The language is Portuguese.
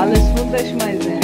Fala as mais é.